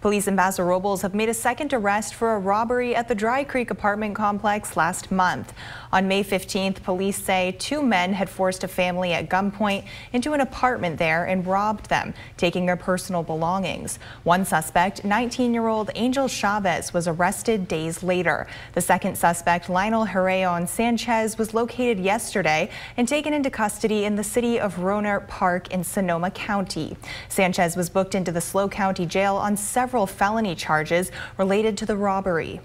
Police in Paso Robles have made a second arrest for a robbery at the Dry Creek apartment complex last month. On May 15th, police say two men had forced a family at gunpoint into an apartment there and robbed them, taking their personal belongings. One suspect, 19-year-old Angel Chavez, was arrested days later. The second suspect, Lionel Herreon Sanchez, was located yesterday and taken into custody in the city of Rohnert Park in Sonoma County. Sanchez was booked into the SLO County Jail on several felony charges related to the robbery.